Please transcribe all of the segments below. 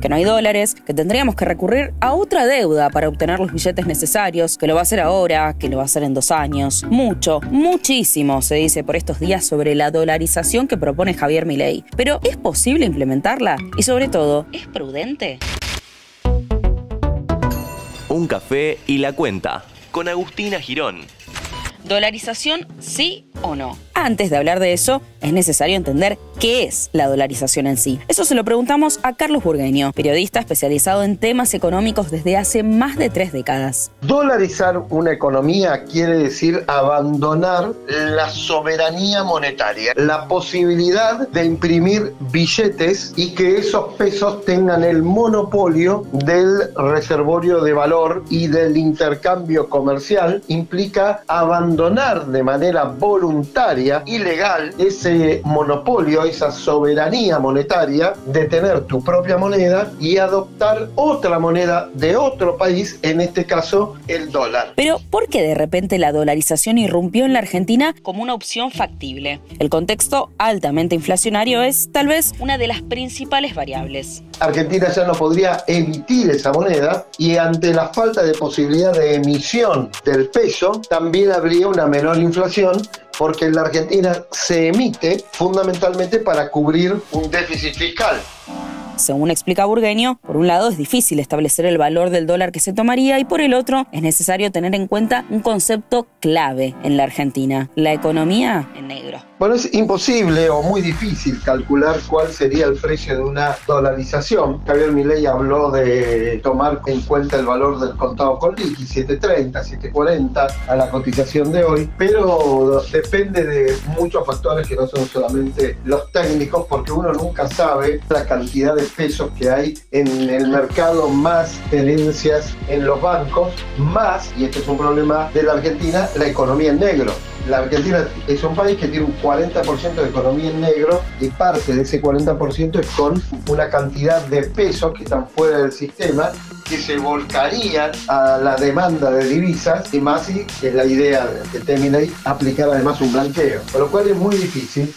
que no hay dólares, que tendríamos que recurrir a otra deuda para obtener los billetes necesarios, que lo va a hacer ahora, que lo va a hacer en dos años. Mucho, muchísimo se dice por estos días sobre la dolarización que propone Javier Milei. Pero ¿es posible implementarla? Y sobre todo, ¿es prudente? Un café y la cuenta con Agustina Girón. ¿Dolarización sí o no? Antes de hablar de eso, es necesario entender qué es la dolarización en sí. Eso se lo preguntamos a Carlos Burgueño, periodista especializado en temas económicos desde hace más de tres décadas. Dolarizar una economía quiere decir abandonar la soberanía monetaria, la posibilidad de imprimir billetes y que esos pesos tengan el monopolio del reservorio de valor y del intercambio comercial implica abandonar de manera voluntaria, ilegal, ese monopolio, esa soberanía monetaria de tener tu propia moneda y adoptar otra moneda de otro país, en este caso el dólar. Pero ¿por qué de repente la dolarización irrumpió en la Argentina como una opción factible? El contexto altamente inflacionario es tal vez una de las principales variables. Argentina ya no podría emitir esa moneda y ante la falta de posibilidad de emisión del peso también habría una menor inflación porque en la Argentina se emite fundamentalmente para cubrir un déficit fiscal. Según explica Burgueño, por un lado es difícil establecer el valor del dólar que se tomaría y por el otro es necesario tener en cuenta un concepto clave en la Argentina, la economía en negro. Bueno, es imposible o muy difícil calcular cuál sería el precio de una dolarización. Javier Milei habló de tomar en cuenta el valor del contado con liqui, 730, 740 a la cotización de hoy, pero depende de muchos factores que no son solamente los técnicos, porque uno nunca sabe la cantidad de pesos que hay en el mercado, más tenencias en los bancos, más, y este es un problema de la Argentina, la economía en negro. La Argentina es un país que tiene un 40% de economía en negro y parte de ese 40% es con una cantidad de pesos que están fuera del sistema que se volcarían a la demanda de divisas y más si es la idea que termina ahí aplicar además un blanqueo, con lo cual es muy difícil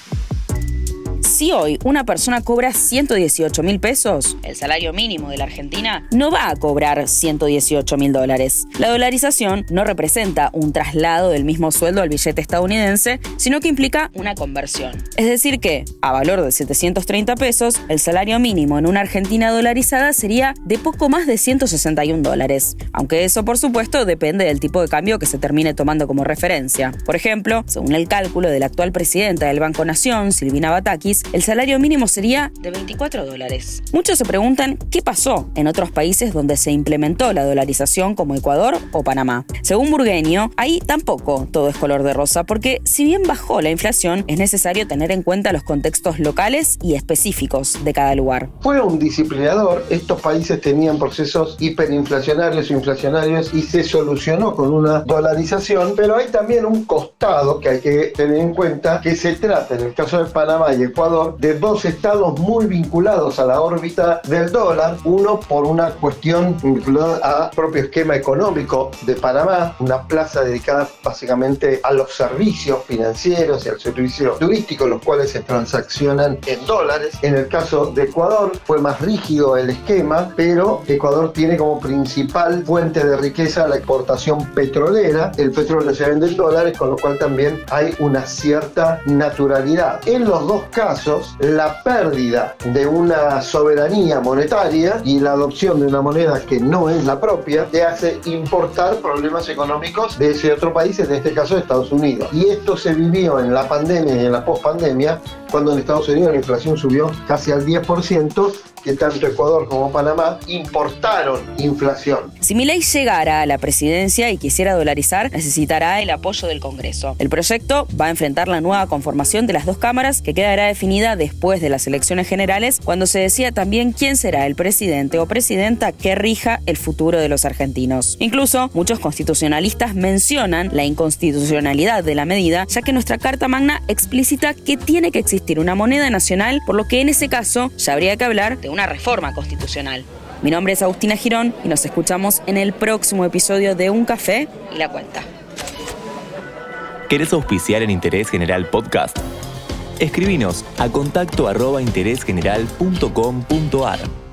si hoy una persona cobra 118 mil pesos, el salario mínimo de la Argentina no va a cobrar 118 mil dólares. La dolarización no representa un traslado del mismo sueldo al billete estadounidense, sino que implica una conversión. Es decir que, a valor de 730 pesos, el salario mínimo en una Argentina dolarizada sería de poco más de 161 dólares. Aunque eso, por supuesto, depende del tipo de cambio que se termine tomando como referencia. Por ejemplo, según el cálculo de la actual presidenta del Banco Nación, Silvina Batakis, el salario mínimo sería de 24 dólares. Muchos se preguntan qué pasó en otros países donde se implementó la dolarización como Ecuador o Panamá. Según Burgueño, ahí tampoco todo es color de rosa porque si bien bajó la inflación, es necesario tener en cuenta los contextos locales y específicos de cada lugar. Fue un disciplinador, estos países tenían procesos hiperinflacionarios o inflacionarios y se solucionó con una dolarización, pero hay también un costado que hay que tener en cuenta que se trata en el caso de Panamá y Ecuador de dos estados muy vinculados a la órbita del dólar, uno por una cuestión vinculada al propio esquema económico de Panamá, una plaza dedicada básicamente a los servicios financieros y al servicio turístico, los cuales se transaccionan en dólares. En el caso de Ecuador fue más rígido el esquema, pero Ecuador tiene como principal fuente de riqueza la exportación petrolera, el petróleo se vende en dólares, con lo cual también hay una cierta naturalidad. En los dos casos, la pérdida de una soberanía monetaria y la adopción de una moneda que no es la propia te hace importar problemas económicos de ese otro país, en este caso Estados Unidos. Y esto se vivió en la pandemia y en la pospandemia, cuando en Estados Unidos la inflación subió casi al 10% que tanto Ecuador como Panamá importaron inflación. Si Milei llegara a la presidencia y quisiera dolarizar, necesitará el apoyo del Congreso. El proyecto va a enfrentar la nueva conformación de las dos cámaras que quedará definida después de las elecciones generales, cuando se decida también quién será el presidente o presidenta que rija el futuro de los argentinos. Incluso muchos constitucionalistas mencionan la inconstitucionalidad de la medida, ya que nuestra Carta Magna explicita que tiene que existir una moneda nacional, por lo que en ese caso ya habría que hablar de una reforma constitucional. Mi nombre es Agustina Girón y nos escuchamos en el próximo episodio de Un Café y la Cuenta. ¿Querés auspiciar en Interés General Podcast? Escribinos a contacto arroba interésgeneral.com.ar.